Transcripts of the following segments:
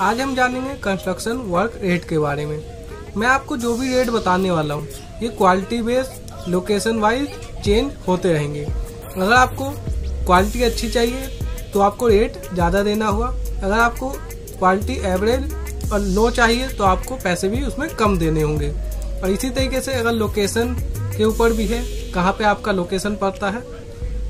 आज हम जानेंगे कंस्ट्रक्शन वर्क रेट के बारे में। मैं आपको जो भी रेट बताने वाला हूँ, ये quality base location wise change होते रहेंगे। अगर आपको क्वालिटी अच्छी चाहिए तो आपको रेट ज़्यादा देना होगा अगर आपको क्वालिटी एवरेज और लो चाहिए तो आपको पैसे भी उसमें कम देने होंगे। और इसी तरीके से अगर लोकेशन के ऊपर भी है, कहाँ पे आपका लोकेशन पड़ता है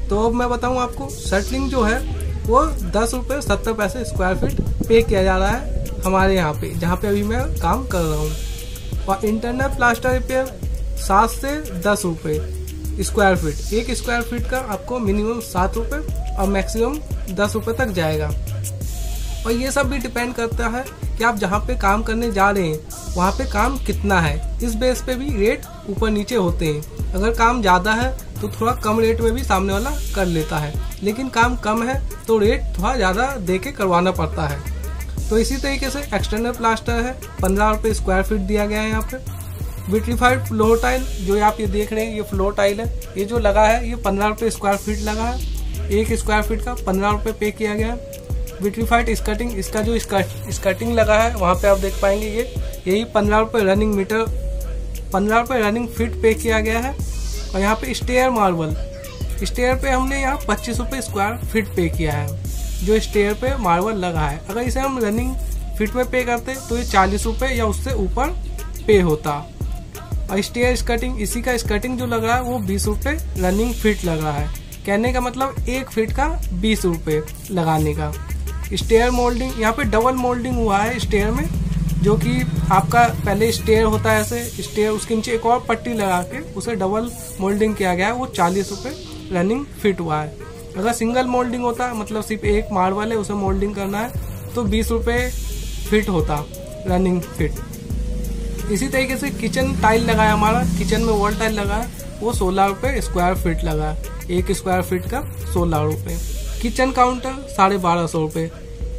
तो अब मैं बताऊँ आपको सेटलिंग जो है, वो दस रुपये सत्तर पैसे स्क्वायर फीट पे किया जा रहा है हमारे यहाँ पे, जहाँ पे अभी मैं काम कर रहा हूँ। और इंटरनल प्लास्टर रिपेयर सात से दस रुपये स्क्वायर फीट एक स्क्वायर फीट का आपको मिनिमम सात रुपये और मैक्सिमम दस रुपये तक जाएगा। और ये सब भी डिपेंड करता है कि आप जहाँ पे काम करने जा रहे हैं, वहाँ पे काम कितना है। इस बेस पे भी रेट ऊपर नीचे होते हैं। अगर काम ज़्यादा है तो थोड़ा कम रेट में भी सामने वाला कर लेता है। लेकिन काम कम है तो रेट थोड़ा ज़्यादा दे के करवाना पड़ता है। तो इसी तरीके से एक्सटर्नल प्लास्टर है। पंद्रह रुपये स्क्वायर फीट दिया गया है यहाँ पे। विट्रीफाइड फ्लोर टाइल जो आप ये देख रहे हैं, ये फ्लोर टाइल है। ये जो लगा है, ये पंद्रह रुपये स्क्वायर फीट लगा है। एक स्क्वायर फीट का पंद्रह रुपये पे किया गया है। विट्रीफाइड स्कर्टिंग इसका जो स्कर्टिंग लगा है, वहाँ पे आप देख पाएँगे ये। यही पंद्रह रुपये रनिंग मीटर पंद्रह रुपये रनिंग फीट पे किया गया है। और यहाँ पे स्टेयर मार्बल स्टेयर पे हमने यहाँ पच्चीस रुपये स्क्वायर फीट पे किया है। जो स्टेयर पे मार्बल लगा है। अगर इसे हम रनिंग फिट में पे करते तो ये चालीस रुपये या उससे ऊपर पे होता। और स्टेयर स्कर्टिंग इसी का स्कर्टिंग जो लग रहा है, वो बीस रुपये रनिंग फिट लग रहा है। कहने का मतलब एक फिट का बीस रुपये लगाने का। स्टेयर मोल्डिंग यहाँ पे डबल मोल्डिंग हुआ है स्टेयर में, जो कि आपका पहले स्टेयर होता है ऐसे स्टेयर उसके नीचे एक और पट्टी लगा के उसे डबल मोल्डिंग किया गया है, वो चालीस रुपये रनिंग फिट हुआ है। अगर सिंगल मोल्डिंग होता मतलब सिर्फ़ एक मार्बल है उसे मोल्डिंग करना है तो बीस रुपये फिट होता रनिंग फिट इसी तरीके से किचन टाइल लगाया हमारा, किचन में वॉल टाइल लगा है वो सोलह रुपये स्क्वायर फीट लगा, एक स्क्वायर फीट का सोलह रुपये किचन काउंटर साढ़े बारह सौ रुपये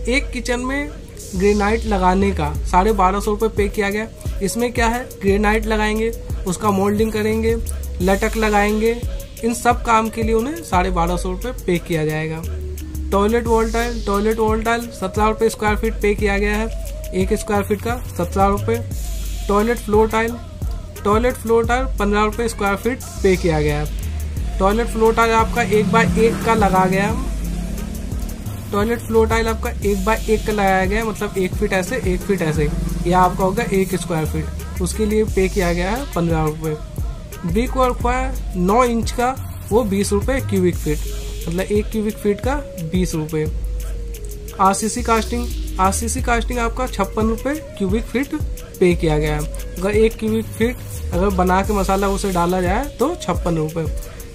एक किचन में ग्रेनाइट लगाने का साढ़े बारह सौ रुपये पे किया गया। इसमें क्या है? ग्रेनाइट लगाएँगे, उसका मोल्डिंग करेंगे, लटक लगाएँगे इन सब काम के लिए उन्हें साढ़े बारह सौ रुपये पे किया जाएगा। Toilet wall tile toilet wall tile सत्रह रुपये स्क्वायर फीट पे किया गया है। एक स्क्वायर फीट का सत्रह रुपये। Toilet floor tile, toilet floor tile पंद्रह रुपये स्क्वायर फीट पे किया गया है। टॉयलेट फ्लोर टाइल आपका एक बाय एक का लगा गया है। टॉयलेट फ्लोर टाइल आपका एक बाय एक का लगाया गया है मतलब एक फीट ऐसे, एक फीट ऐसे। यह आपका होगा एक स्क्वायर फीट उसके लिए पे किया गया है पंद्रह रुपये। ब्रिक वर्क हुआ है नौ इंच का वो बीस रुपये क्यूबिक फीट मतलब एक क्यूबिक फीट का बीस रुपये आरसीसी कास्टिंग आरसीसी कास्टिंग आपका छप्पन रुपये क्यूबिक फीट पे किया गया है। अगर एक क्यूबिक फीट अगर बना के मसाला उसे डाला जाए तो छप्पन रुपये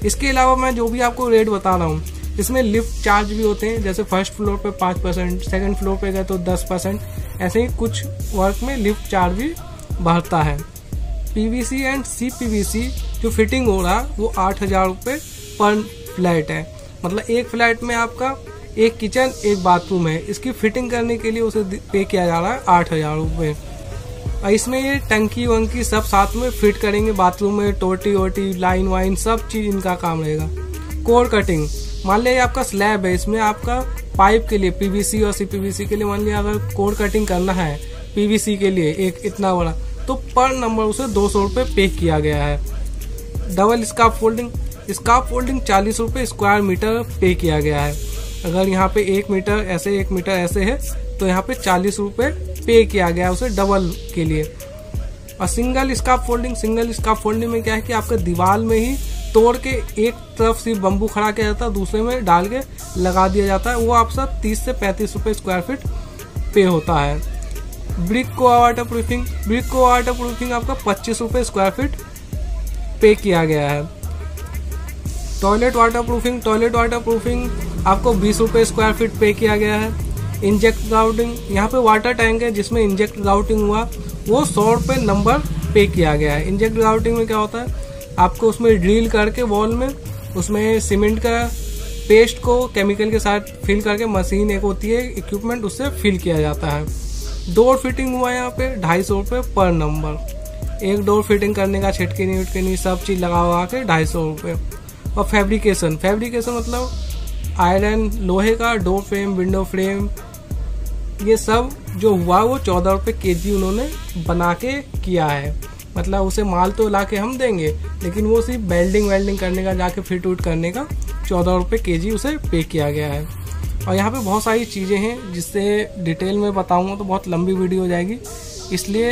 इसके अलावा मैं जो भी आपको रेट बता रहा हूँ, इसमें लिफ्ट चार्ज भी होते हैं, जैसे फ़र्स्ट फ्लोर पे पाँच परसेंट सेकेंड फ्लोर पे गए तो दस परसेंट, ऐसे ही कुछ वर्क में लिफ्ट चार्ज भी बढ़ता है। पीवीसी एंड सी पीवीसी जो फिटिंग हो रहा, वो आठ हज़ार रुपये पर फ्लैट है। मतलब एक फ्लैट में आपका एक किचन एक बाथरूम है। इसकी फिटिंग करने के लिए उसे पे किया जा रहा है आठ हज़ार रुपये। और इसमें ये टंकी वंकी सब साथ में फिट करेंगे बाथरूम में, टोटी वोटी लाइन वाइन सब चीज़ इनका काम रहेगा। कोर कटिंग मान लिया आपका स्लैब है, इसमें आपका पाइप के लिए पीवीसी और सीपीवीसी के लिए मान लिया अगर कोर कटिंग करना है पीवीसी के लिए एक इतना बड़ा तो पर नंबर उसे दो सौ रुपये पे किया गया है। Double scaffolding scaffolding चालीस रुपये स्क्वायर मीटर पे किया गया है। अगर यहाँ पे एक मीटर ऐसे, एक मीटर ऐसे है तो यहाँ पे चालीस रुपये पे किया गया है उसे डबल के लिए। और single scaffolding, single scaffolding में क्या है कि आपके दीवार में ही तोड़ के एक तरफ़ से बम्बू खड़ा किया जाता है, दूसरे में डाल के लगा दिया जाता है। वो आपसे तीस से पैंतीस रुपये स्क्वायर फीट पे होता है। ब्रिक को वाटर प्रूफिंग, ब्रिक को वाटर प्रूफिंग आपका पच्चीस रुपये स्क्वायर फीट पे किया गया है। Toilet waterproofing toilet waterproofing आपको बीस रुपये स्क्वायर फीट पे किया गया है। इंजेक्ट ग्राउटिंग यहाँ पे वाटर टैंक है जिसमें इंजेक्ट ग्राउटिंग हुआ, वो सौ रुपये नंबर पे किया गया है। इंजेक्ट ग्राउटिंग में क्या होता है? आपको उसमें ड्रिल करके वॉल में, उसमें सीमेंट का पेस्ट को केमिकल के साथ फिल करके मशीन एक होती है इक्विपमेंट उससे फिल किया जाता है। डोर फिटिंग हुआ है यहाँ पे, ढाई सौ रुपये पर नंबर एक डोर फिटिंग करने का, छिटके नहीं, उटके नहीं, सब चीज़ लगा हुआ के ढाई सौ रुपये और फैब्रिकेशन फैब्रिकेशन मतलब आयरन लोहे का डोर फ्रेम विंडो फ्रेम ये सब जो हुआ वो चौदह रुपये के जी उन्होंने बना के किया है. मतलब उसे माल तो ला के हम देंगे, लेकिन वो सिर्फ़ बेल्डिंग वेल्डिंग करने का, जाके फिट उट करने का चौदह रुपये के जी उसे पे किया गया है. और यहाँ पे बहुत सारी चीज़ें हैं जिससे डिटेल में बताऊँगा तो बहुत लंबी वीडियो हो जाएगी। इसलिए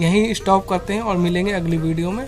यहीं स्टॉप करते हैं और मिलेंगे अगली वीडियो में।